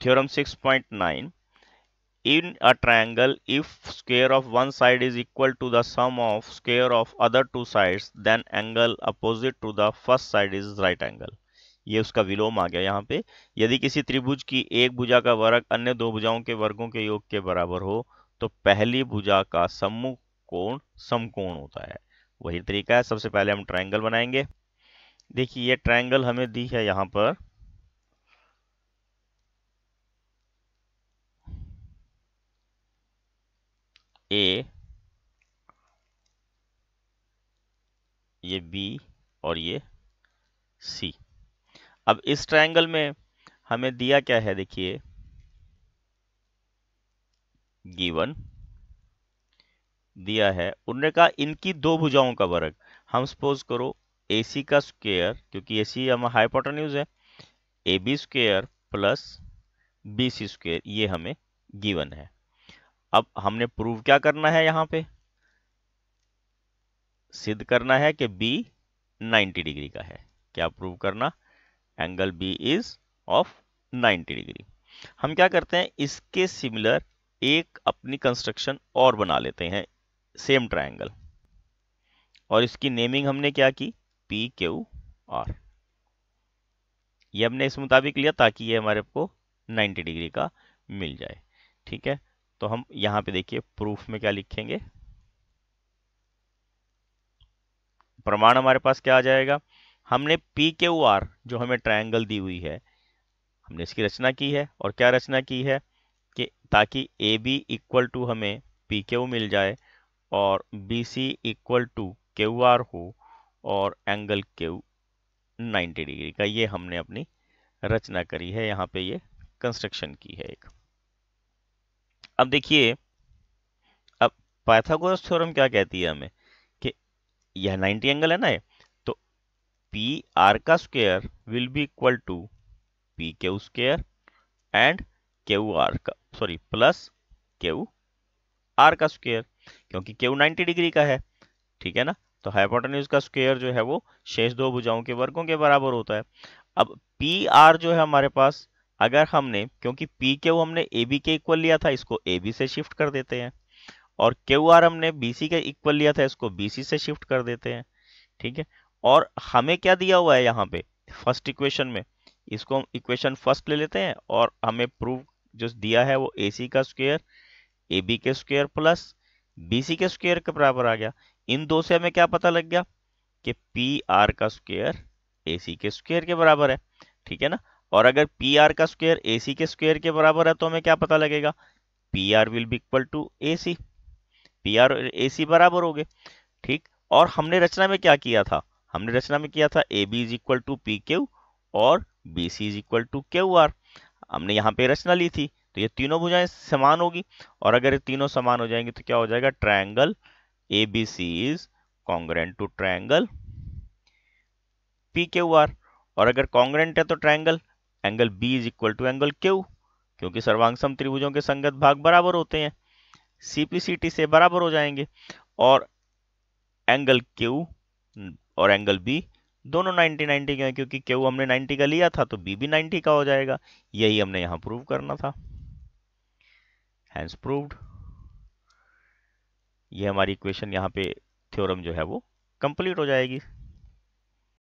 theorem 6.9 in a triangle if square of one side is equal to the sum of square of other two sides then angle opposite to the first side is right angle ये उसका विलोम आ गया यहाँ पे यदि किसी त्रिभुज की एक भुजा का वर्ग अन्य दो भुजाओं के वर्गों के योग के बराबर हो तो पहली भुजा का सम्मुख कोण समकोण होता है वही तरीका है सबसे पहले हम ट्रायंगल बनाएँगे देखिए ये ट्रायंगल हमें दी है यहाँ पर ए ये बी और ये सी अब इस ट्रायंगल में हमें दिया क्या है देखिए? गिवन दिया है। उन्होंने कहा इनकी दो भुजाओं का वर्ग। हम सपोज़ करो ए सी का स्क्वेयर क्योंकि ए सी हम हाइपोटेन्यूज है। A B square plus B C square ये हमें गिवन है। अब हमने प्रूव क्या करना है यहाँ पे? सिद्ध करना है कि बी 90 डिग्री का है। क्या प्रूव करना? Angle B is of 90 degree. हम क्या करते हैं? इसके सिमिलर एक अपनी कंस्ट्रक्शन और बना लेते हैं, सेम ट्रायंगल। और इसकी नेमिंग हमने क्या की? पी क्यू आर ये हमने इस मुताबिक लिया ताकि ये हमारे को 90 डिग्री का मिल जाए। ठीक है? तो हम यहाँ पे देखिए प्रूफ में क्या लिखेंगे? प्रमाण हमारे पास क्या आ जाएगा? हमने पी क्यू आर जो हमें ट्रायंगल दी हुई है, हमने इसकी रचना की है और क्या रचना की है कि ताकि ए बी इक्वल टू हमें पी क्यू मिल जाए और B C equal to Q R हो और एंगल क्यू 90 डिग्री का। ये हमने अपनी रचना करी है, यहाँ पे ये कंस्ट्रक्शन की है एक। अब देखिए, अब पाइथागोरस थ्योरम क्या कहती है हमें? कि यह 90 एंगल है ना तो पी आर का square will be equal to P Q square and Q R का सॉरी प्लस क्यू आर का स्क्वायर क्योंकि क्यू 90 डिग्री का है, ठीक है ना? तो हाइपोटेन्यूज का स्क्वायर जो है वो शेष दो भुजाओं के वर्गों के बराबर होता है। अब पी आर जो है हमारे पास अगर हमने, क्योंकि पी क्यू हमने ए बी के इक्वल लिया था, इसको ए बी से शिफ्ट कर देते हैं। और क्यू आर हमने बी सी के इक्वल लिया था, इसको बी सी से शिफ्ट कर देते हैं। ठीक है? और हमें क्या दिया हुआ है यहाँ पे फ़र्स्ट इक्वेशन में? इसको हम इक्वेशन फ़र्स्ट ले लेते हैं और हमें प्रूव जो दिया है वो ए सी का स्क्वेयर ए बी के स्क्वेयर प्लस बी सी के स्क्वेयर के बराबर आ गया। इन दो से हमें क्या पता लग गया कि पी आर का स्क्वेयर ए सी के स्क्वेयर के बराबर है। ठीक है ना? और अगर पी आर का स्क्वेयर ए सी के स्क्वेयर के बराबर है तो हमें क्या पता लगेगा? P R will be equal to A C P R A C बराबर हो गए ठीक? और हमने रचना में क्या किया था? हमने रचना में किया था A B is equal to P Q और B C is equal to Q R हमने यहाँ पे रचना ली थी तो ये तीनों भुजाएँ समान होगी। और अगर ये तीनों समान हो जाएँगे तो क्या हो जाएगा? Triangle congruent to congruent P triangle R और अगर कॉन्ग्रेंट है तो triangle angle B is equal to angle Q क्योंकि सर्वांग त्रिभुजों के संगत भाग बराबर होते हैं। CPCT से बराबर हो जाएँगे। और एंगल क्यू और एंगल बी दोनों 90 90 के हैं, क्योंकि क्यू हमने 90 का लिया था तो बी भी 90 का हो जाएगा। यही हमने यहाँ प्रूव करना था। हैंस प्रूव्ड ये हमारी इक्वेशन यहाँ पे थ्योरम जो है वो कंप्लीट हो जाएगी।